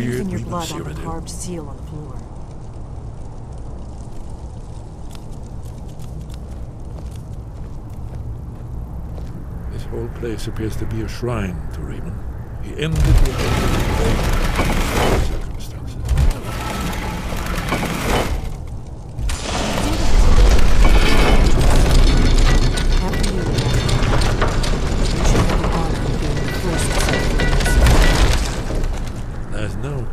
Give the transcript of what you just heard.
using your blood on the carved seal on the floor. This whole place appears to be a shrine to Raymond. He ended the as no